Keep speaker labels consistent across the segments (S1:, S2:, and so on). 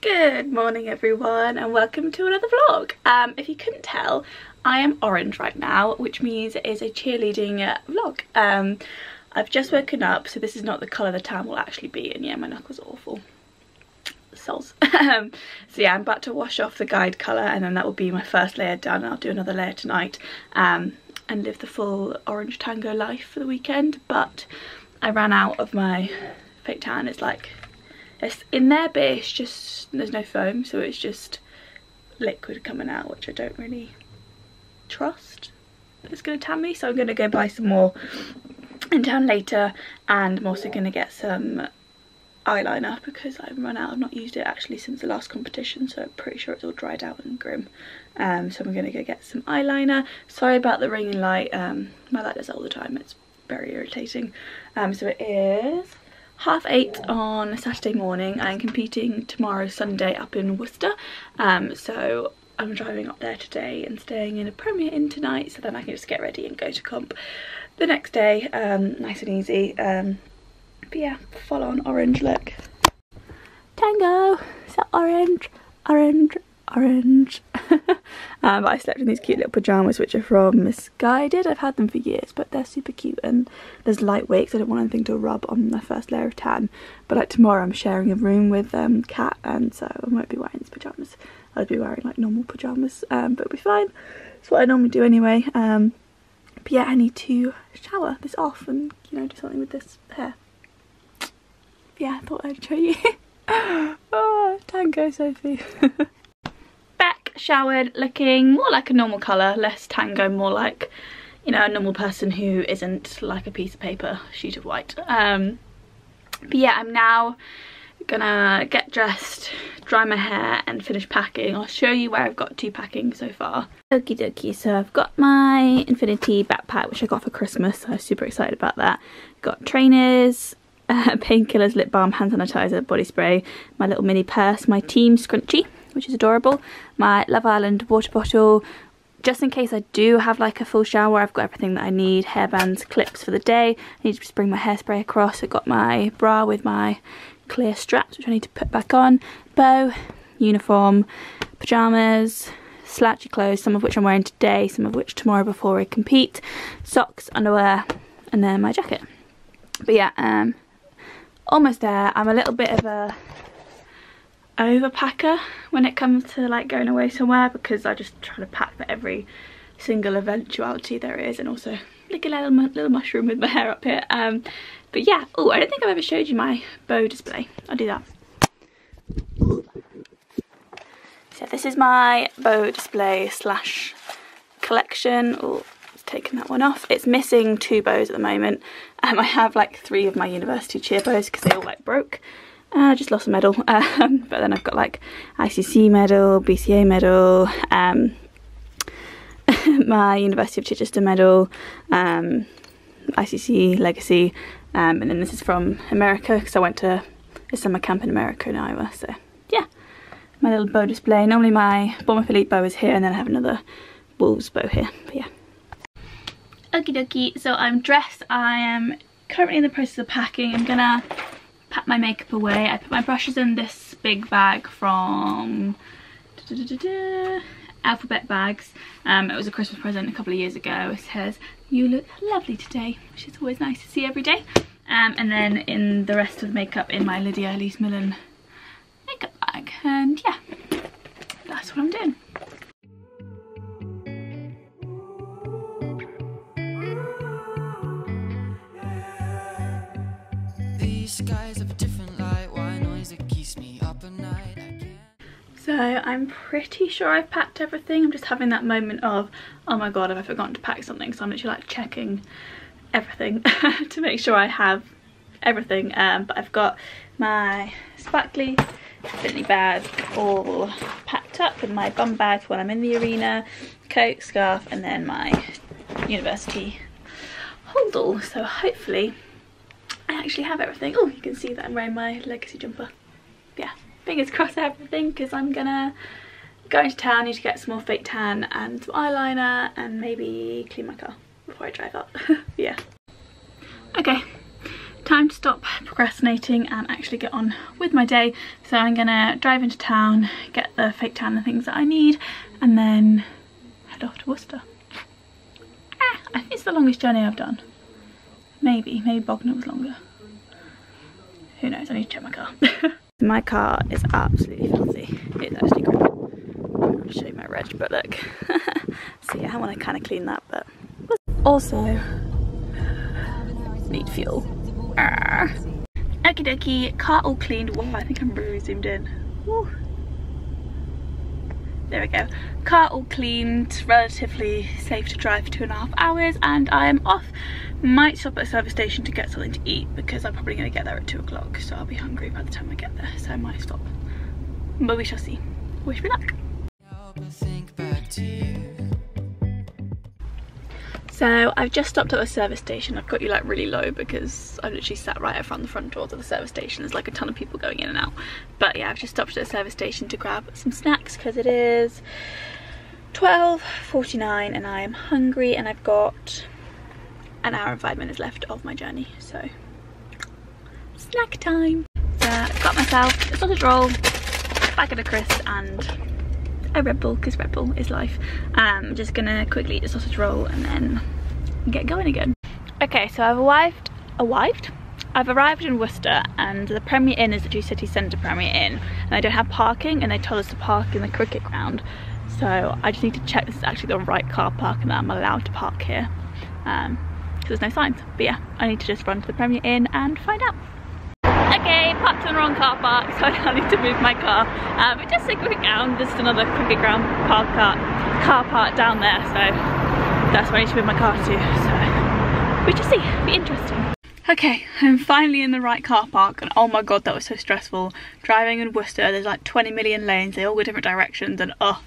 S1: Good morning everyone and welcome to another vlog. Um, if you couldn't tell, I am orange right now, which means it is a cheerleading uh, vlog. Um, I've just woken up, so this is not the colour the tan will actually be and Yeah, my knuckles are awful. Sols. um, so yeah, I'm about to wash off the guide colour and then that will be my first layer done. I'll do another layer tonight um, and live the full orange tango life for the weekend. But I ran out of my fake tan. It's like it's in there but it's just there's no foam so it's just liquid coming out which I don't really trust. It's going to tan me so I'm going to go buy some more in town later and I'm also going to get some eyeliner because I've run out I've not used it actually since the last competition so I'm pretty sure it's all dried out and grim. Um, so I'm going to go get some eyeliner. Sorry about the ringing light um, my light does all the time it's very irritating. Um, so it is half eight on Saturday morning. I'm competing tomorrow Sunday up in Worcester. Um, so I'm driving up there today and staying in a Premier Inn tonight so then I can just get ready and go to comp the next day. Um, nice and easy. Um, but yeah full on orange look. Tango. So orange? Orange? Orange. um, I slept in these cute little pyjamas which are from Missguided. I've had them for years but they're super cute and there's lightweight so I don't want anything to rub on my first layer of tan. But like tomorrow I'm sharing a room with um, Kat and so I won't be wearing these pyjamas. I'll be wearing like normal pyjamas um, but it'll be fine. It's what I normally do anyway. Um, but yeah I need to shower this off and you know do something with this hair. Yeah I thought I'd show you. oh, tango Sophie. showered looking more like a normal colour, less tango, more like, you know, a normal person who isn't like a piece of paper, sheet of white. Um, but yeah, I'm now gonna get dressed, dry my hair and finish packing. I'll show you where I've got to packing so far. Okie dokie, so I've got my Infinity backpack which I got for Christmas, so I'm super excited about that. Got trainers, uh, painkillers, lip balm, hand sanitizer, body spray, my little mini purse, my team scrunchie which is adorable. My Love Island water bottle, just in case I do have like a full shower, I've got everything that I need. Hairbands, clips for the day. I need to just bring my hairspray across. I've got my bra with my clear straps, which I need to put back on. Bow, uniform, pyjamas, slouchy clothes, some of which I'm wearing today, some of which tomorrow before I compete. Socks, underwear, and then my jacket. But yeah, um, almost there. I'm a little bit of a overpacker when it comes to like going away somewhere because I just try to pack for every single eventuality there is and also like a little, little mushroom with my hair up here. Um, but yeah, oh, I don't think I've ever showed you my bow display. I'll do that. So this is my bow display slash collection. Oh, it's taken that one off. It's missing two bows at the moment. Um, I have like three of my university cheer bows because they all like broke. Uh, I just lost a medal, um, but then I've got like ICC medal, BCA medal, um, my University of Chichester medal, um, ICC legacy, um, and then this is from America because I went to a summer camp in America in Iowa. So yeah, my little bow display. Normally my Bournemouth Elite bow is here, and then I have another Wolves bow here. But yeah. Okie dokie. So I'm dressed. I am currently in the process of packing. I'm gonna pack my makeup away. I put my brushes in this big bag from da -da -da Alphabet Bags. Um, it was a Christmas present a couple of years ago. It says, you look lovely today, which is always nice to see every day. Um, and then in the rest of the makeup in my Lydia Elise Millen makeup bag. And yeah, that's what I'm doing. Skies of a different light Why noise keeps me up at night so I'm pretty sure I've packed everything. I'm just having that moment of, oh my god, have I forgotten to pack something? So I'm literally like checking everything to make sure I have everything. Um, but I've got my sparkly Finley bag all packed up with my bum bag when I'm in the arena, coat, scarf, and then my university holdall. So hopefully I actually have everything. Oh, you can see that I'm wearing my legacy jumper. Yeah, fingers crossed everything because I'm gonna go into town, need to get some more fake tan and some eyeliner and maybe clean my car before I drive up. yeah. Okay, time to stop procrastinating and actually get on with my day. So I'm gonna drive into town, get the fake tan and things that I need, and then head off to Worcester. Ah, I think it's the longest journey I've done. Maybe, maybe Bognor was longer. Who knows, I need to check my car. my car is absolutely filthy. It's actually great. I'll show you my reg, but look. so yeah, I want to kind of clean that, but also need fuel. Arrgh. Okie dokie, car all cleaned. Wow, I think I'm really zoomed in. Woo. There we go. Car all cleaned, relatively safe to drive for two and a half hours, and I am off. Might stop at a service station to get something to eat because I'm probably going to get there at two o'clock, so I'll be hungry by the time I get there, so I might stop. But we shall see. Wish me luck. So I've just stopped at a service station. I've got you like really low because I've literally sat right in front of the front doors of the service station. There's like a ton of people going in and out. But yeah, I've just stopped at a service station to grab some snacks because it is 12.49 and I am hungry and I've got an hour and five minutes left of my journey. So snack time. So I've got myself a sausage roll, bag of crisps and a Red Bull because Red Bull is life. I'm um, just gonna quickly eat the sausage roll and then get going again. Okay, so I've arrived, arrived? I've arrived in Worcester and the Premier Inn is the Two City Centre Premier Inn and they don't have parking and they told us to park in the cricket ground. So I just need to check this is actually the right car park and that I'm allowed to park here. Um, there's no signs. But yeah, I need to just run to the Premier Inn and find out. Okay, parked in the wrong car park, so I now need to move my car. Um, but just a quick ground, just another cricket ground car park car, park down there, so that's where I need to move my car to. So we just see, be interesting. Okay, I'm finally in the right car park and oh my god that was so stressful. Driving in Worcester, there's like 20 million lanes, they all go different directions and oh,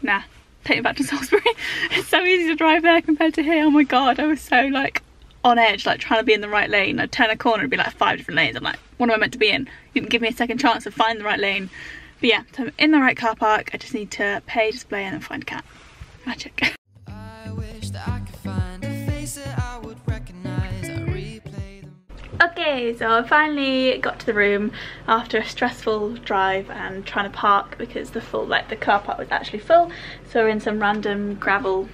S1: nah, take me back to Salisbury. it's so easy to drive there compared to here, oh my god, I was so like on edge, like trying to be in the right lane. I'd turn a corner it'd be like five different lanes. I'm like, what am I meant to be in? You didn't give me a second chance to find the right lane. But yeah, so I'm in the right car park. I just need to pay, display and then find a cat. Magic. Okay, so I finally got to the room after a stressful drive and trying to park because the full, like the car park was actually full. So we're in some random gravel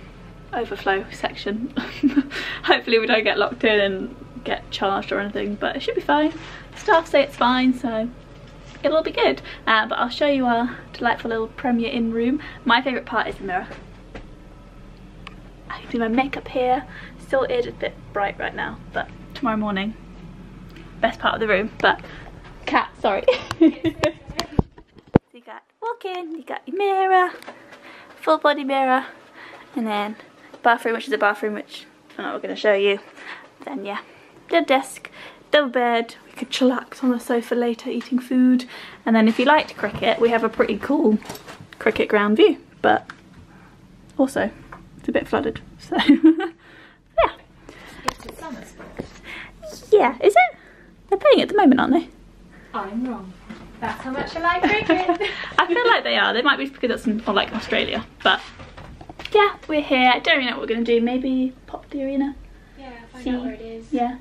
S1: overflow section. Hopefully we don't get locked in and get charged or anything, but it should be fine. Staff say it's fine, so it'll be good. Uh, but I'll show you our delightful little Premier Inn room. My favourite part is the mirror. I can do my makeup here. Still a bit bright right now, but tomorrow morning, best part of the room. But cat, sorry. so you got walk in, you got your mirror, full body mirror, and then bathroom, which is a bathroom which I'm not going to show you. Then yeah, the desk, double bed, we could chillax on the sofa later eating food. And then if you liked cricket, we have a pretty cool cricket ground view, but also it's a bit flooded, so yeah. Yeah, is it? They're playing at the moment, aren't they?
S2: I'm wrong. That's how much I like cricket.
S1: I feel like they are. They might be because it's in like Australia, but yeah, we're here. I don't really know what we're going to do. Maybe pop the arena.
S2: Yeah, find See. out where it is.
S1: Yeah.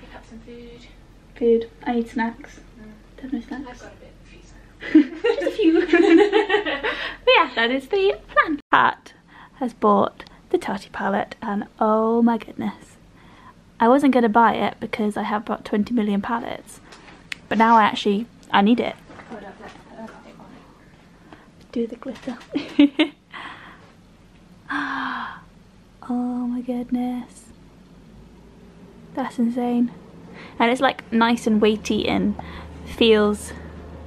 S2: Pick up some food.
S1: Food. I need snacks. Mm. Don't snacks.
S2: I've got a bit of few
S1: Just a few. but yeah, that is the plan. Pat has bought the Tati palette and oh my goodness. I wasn't going to buy it because I have about 20 million palettes. But now I actually, I need it. Do the glitter. oh my goodness. That's insane. And it's like nice and weighty and feels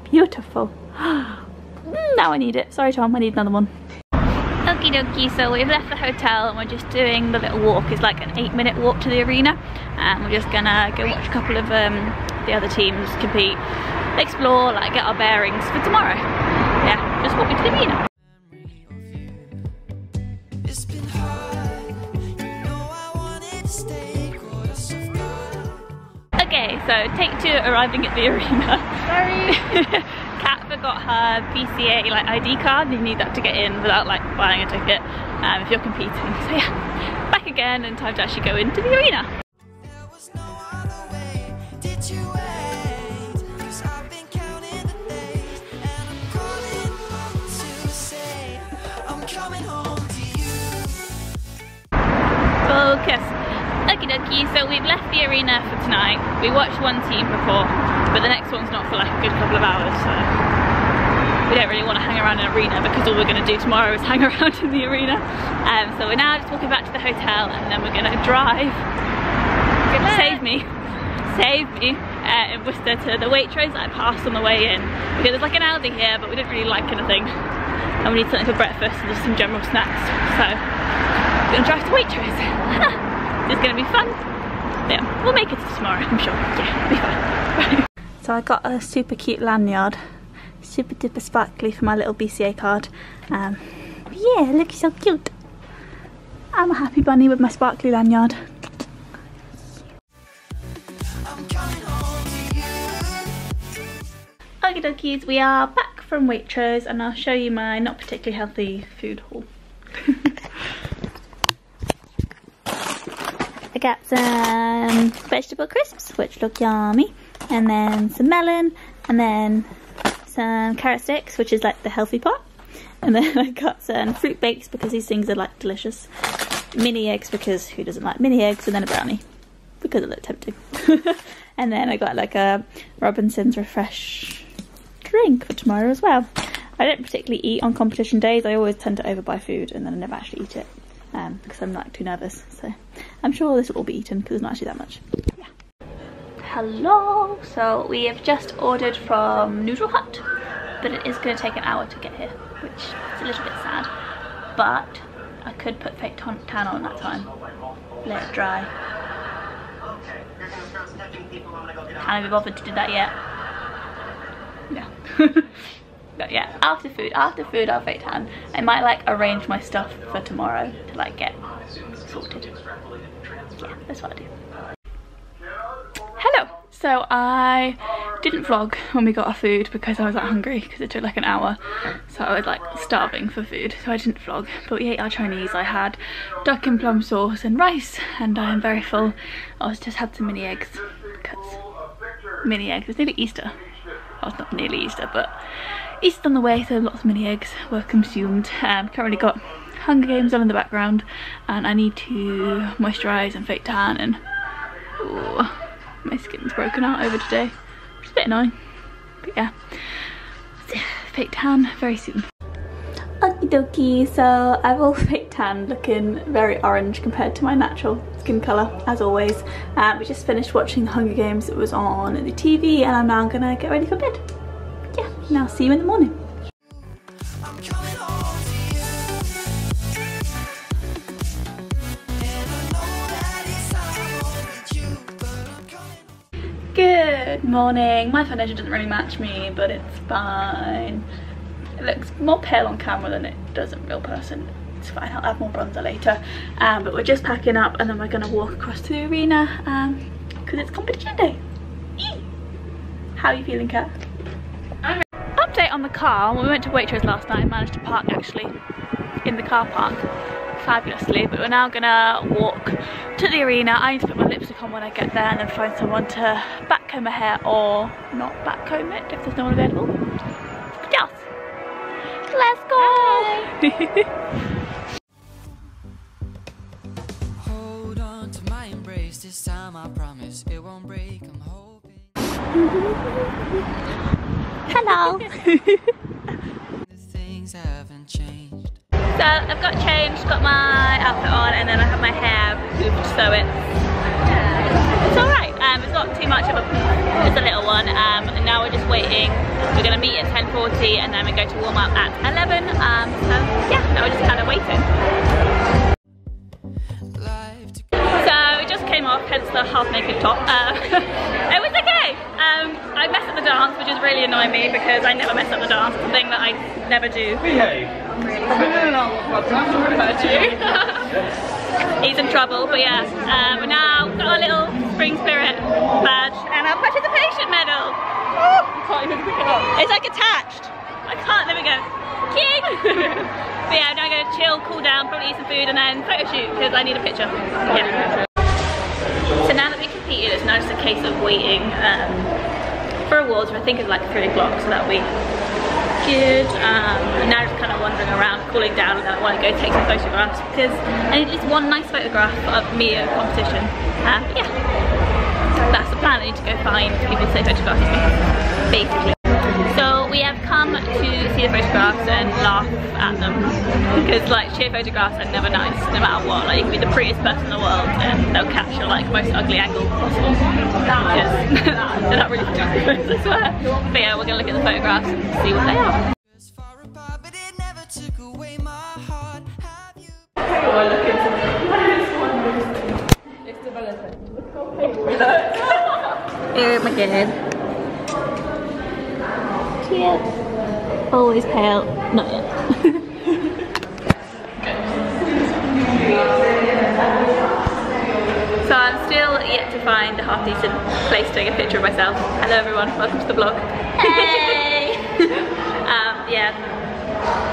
S1: beautiful. Mm, now I need it. Sorry Tom, I need another one. Okie dokie, so we've left the hotel and we're just doing the little walk. It's like an eight minute walk to the arena. And we're just gonna go watch a couple of um, the other teams compete, explore, like get our bearings for tomorrow. Yeah, just walk me to the arena. Okay, so take two arriving at the arena.
S2: Sorry.
S1: got her BCA like ID card. You need that to get in without like buying a ticket um, if you're competing. So yeah, back again and time to actually go into the arena. focus. Okie dokie, so we've left the arena for tonight. We watched one team before, but the next one's not for like a good couple of hours, so we don't really want to hang around in an arena because all we're going to do tomorrow is hang around in the arena. Um, so we're now just walking back to the hotel and then we're going to drive, save me, save me, uh, in Worcester to the Waitrose that I passed on the way in. Because there's like an Aldi here, but we didn't really like anything. And we need something for breakfast and just some general snacks. So, we're going to drive to Waitrose. It's gonna be fun. Yeah, we'll make it tomorrow, I'm sure. Yeah, it'll be fun. so I got a super cute lanyard, super duper sparkly for my little BCA card. Um, yeah, looks so cute. I'm a happy bunny with my sparkly lanyard. Okie dokies, we are back from Waitrose and I'll show you my not particularly healthy food haul. I got some vegetable crisps, which look yummy, and then some melon, and then some carrot sticks, which is like the healthy part. And then I got some fruit bakes because these things are like delicious. Mini eggs because who doesn't like mini eggs, and then a brownie because it looked tempting. and then I got like a Robinson's Refresh drink for tomorrow as well. I don't particularly eat on competition days. I always tend to overbuy food and then I never actually eat it um, because I'm like too nervous. So I'm sure this will all be eaten because it's not actually that much. Hello. So we have just ordered from Noodle Hut, but it is going to take an hour to get here, which is a little bit sad. But I could put fake tan on that time. Let it dry. Can't be bothered to do that yet. Yeah. But yeah, after food, after food I'll fake tan. I might like arrange my stuff for tomorrow to like get sorted. Yeah, that's what I do. So I didn't vlog when we got our food because I was that hungry because it took like an hour. So I was like starving for food, so I didn't vlog. But we ate our Chinese. I had duck and plum sauce and rice and I am very full. I just had some mini eggs because mini eggs, it's nearly Easter. Well, it's not nearly Easter, but Easter's on the way, so lots of mini eggs were consumed. Um, currently got Hunger Games on in the background, and I need to moisturise and fake tan, and ooh, my skin's broken out over today, which is a bit annoying. But yeah, fake tan very soon. Okie dokie, so I've all fake tan looking very orange compared to my natural skin colour as always. Uh, we just finished watching Hunger Games, it was on the TV and I'm now gonna get ready for bed yeah, now see you in the morning. Good morning. My foundation doesn't really match me, but it's fine. It looks more pale on camera than it does in real person. It's fine, I'll add more bronzer later. Um, but we're just packing up and then we're gonna walk across to the arena because um, it's competition day. Eee! How are you feeling, Kat? update on the car. We went to Waitrose last night, and managed to park actually in the car park fabulously. But we're now gonna walk to the arena. I need to put my lipstick on when I get there and then find someone to backcomb my hair or not backcomb it if there's no one available. Yes. Let's go! this time I promise it won't break. I'm hoping. Hello. So I've got changed, got my outfit on, and then I have my hair poofed, so it's it's alright. Um, it's not too much of a just a little one. Um, and now we're just waiting. We're gonna meet at 10:40, and then we go to warm up at 11. Um, so yeah, now we're just kind of waiting. So we just came off, hence the half naked top. Uh, it was okay. Um, I messed up the dance, which is really annoying me because I never mess up the dance. It's a thing that I never do. Behave. He's in trouble, but yeah. Um, now got our little spring spirit badge and our participation medal. It's like attached. I can't, there we go. King! but yeah, now I'm gonna chill, cool down, probably eat some food and then photo shoot because I need a picture. Yeah. So now that we've competed, it's now just a case of waiting um, for awards, I think it's like 3 o'clock, so that'll be good. Um, and now just kind of wandering around, cooling down, and then I want to go take some photographs because I need at least one nice photograph of me at a competition. Um, yeah, that's the plan. I need to go find people to take photographs of me, basically. We have come to see the photographs and laugh at them because like sheer photographs are never nice no matter what. Like you can be the prettiest person in the world and they'll capture like most ugly angle possible because they're not really photographers I swear. But yeah, we're gonna look at the photographs and see what they are. Oh my god. Cute. Always pale. Not yet. so I'm still yet to find a half decent place to take a picture of myself. Hello everyone, welcome to the vlog. Hey! um, yeah,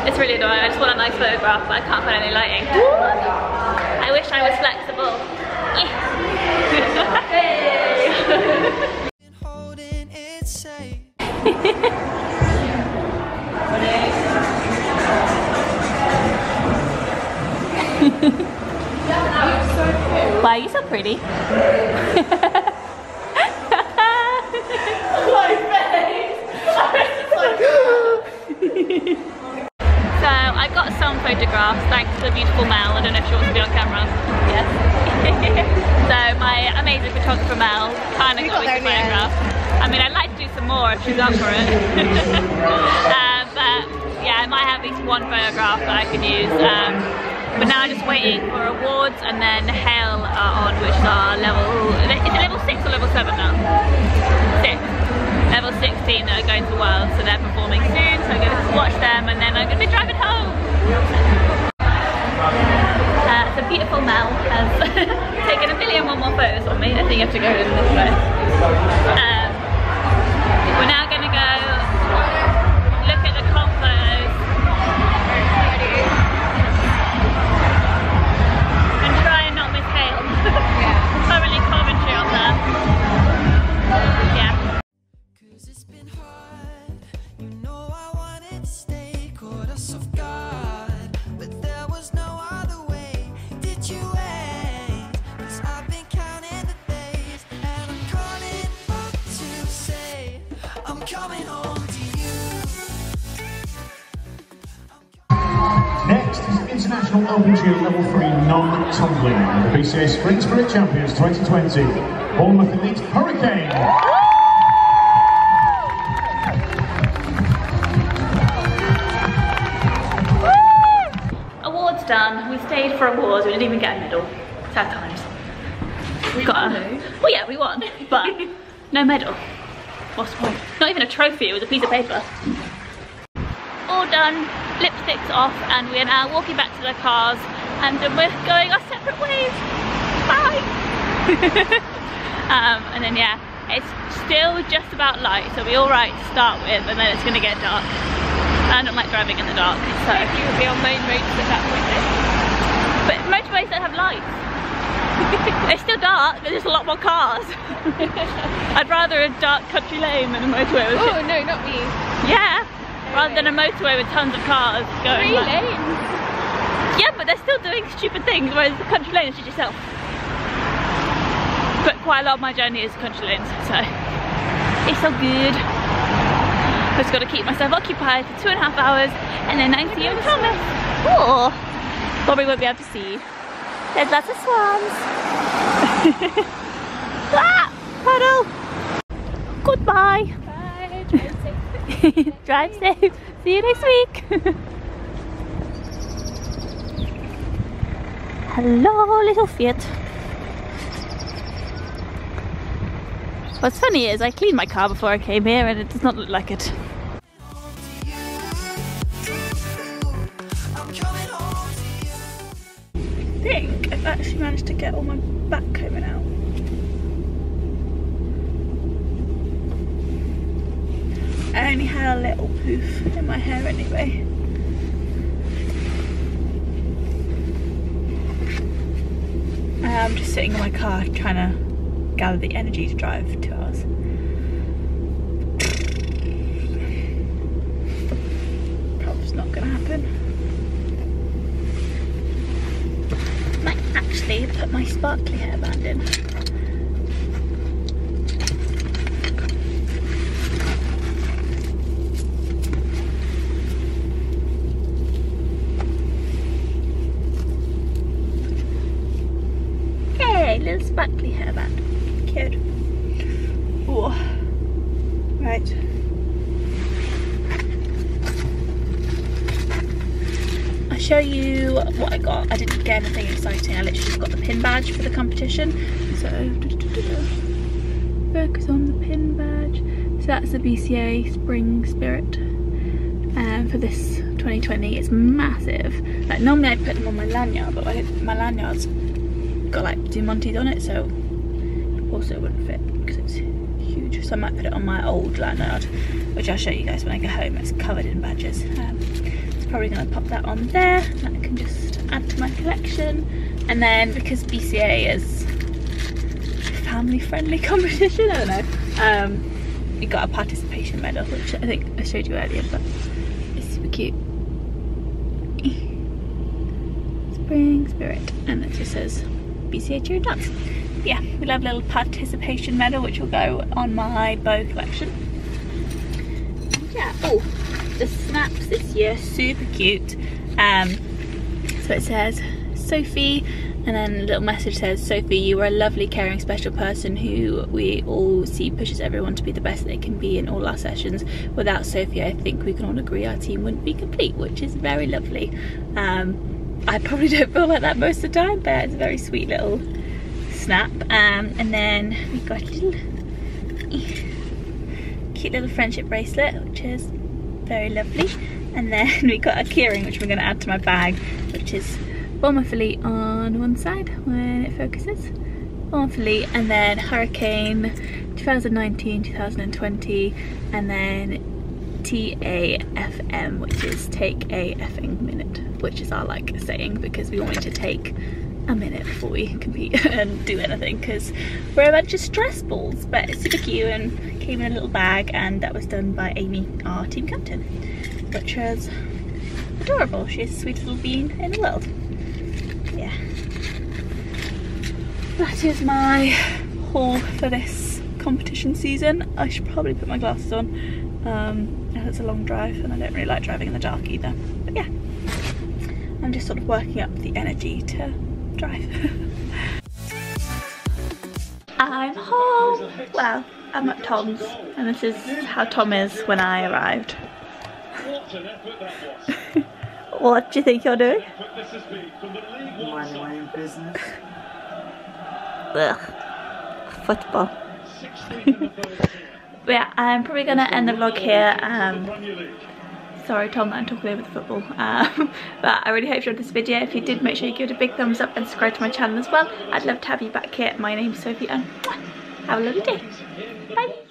S1: it's really annoying. I just want a nice photograph, but I can't find any lighting. I wish I was flexible. Are and then Hale are on, which are level, is it level 6 or level 7 now? 6. Level 16 that are going to the World, so they're performing soon, so I'm going to watch them and then I'm going to be driving home. Uh, the beautiful Mel has taken a million one more photos on me. I think you have to go in this way. Um, we're now going to go
S3: is International LPG Level 3 Non-Tumbling, the BCA Spring Spirit Champions 2020. Bournemouth Elite Hurricane.
S1: Awards done. We stayed for awards. We didn't even get a medal. Sad times. We got a, well, yeah, we won, but no medal. What's the point? Not even a trophy. It was a piece of paper. All done. Lipsticks off, and we are now walking back to the cars, and we're going our separate ways. Bye. um, and then yeah, it's still just about light, so we're all right to start with, and then it's gonna get dark. I don't like driving in the dark, so.
S2: You would be on main roads at that point then.
S1: But motorways don't have lights. They're still dark, but there's a lot more cars. I'd rather a dark country lane than a motorway with
S2: Oh no, not me.
S1: Yeah, rather than a motorway with tons of cars going.
S2: Three lanes.
S1: Yeah, but they're still doing stupid things, whereas the country lane is just yourself. But quite a lot of my journey is country lanes, so it's all good. Just got to keep myself occupied for two and a half hours, and then I can see you in Thomas. Oh, probably won't be able to see. There's lots of swans. ah, puddle. Goodbye.
S2: Bye. Drive safe.
S1: Drive safe. See you next week. Hello, little Fiat. What's funny is I cleaned my car before I came here and it does not look like it. I think I've actually managed to get all my back combing out. I only had a little poof in my hair anyway. I'm just sitting in my car trying to gather the energy to drive two hours. not gonna happen. Might actually put my sparkly hairband in. Hey, little sparkly hairband. Cute. Ooh. Right. I'll show you what I got. I didn't get anything exciting. I literally just got the pin badge for the competition. So, focus on the pin badge. So that's the BCA Spring Spirit um, for this 2020. It's massive. Like normally I put them on my lanyard, but my lanyard's got like Dumontes on it, so it also wouldn't fit because it's huge. So I might put it on my old lanyard, which I'll show you guys when I get home. It's covered in badges. Um, it's probably going to pop that on there. That I can just add to my collection. And then because BCA is family friendly competition, I don't know. Um, we got a participation medal, which I think I showed you earlier, but it's super cute. Spring Spirit, and it just says BCA Cheer Dance. Yeah, we'll have a little participation medal which will go on my bow collection. Yeah, oh, the snaps this year, super cute. Um, so it says, Sophie, and then a little message says, Sophie, you are a lovely, caring, special person who we all see pushes everyone to be the best they can be in all our sessions. Without Sophie, I think we can all agree our team wouldn't be complete, which is very lovely. Um, I probably don't feel like that most of the time, but it's a very sweet little snap. Um, and then we got a little cute little friendship bracelet, which is very lovely. And then we got a keyring, which we're going to add to my bag, which is Bournemouth Elite on one side when it focuses. Bournemouth Elite, and then Hurricane 2019, 2020, and then TAFM, which is take a effing minute, which is our like saying because we wanted to take a minute before we compete and do anything because we're a bunch of stress balls. But it's super cute and came in a little bag and that was done by Amy our team captain. Which was adorable. She's the sweetest little bean in the world. Yeah. That is my haul for this competition season. I should probably put my glasses on. Um, it's a long drive and I don't really like driving in the dark either. But yeah. I'm just sort of working up the energy to drive. I'm home. Well, I'm at Tom's and this is how Tom is when I arrived. what do you think you're doing?
S4: My own business.
S1: Ugh. Football. yeah, I'm probably gonna end the vlog here. Um, sorry Tom that I'm talking over the football. Um, but I really hope you enjoyed this video. If you did make sure you give it a big thumbs up and subscribe to my channel as well. I'd love to have you back here. My name's Sophie and have a lovely day. Bye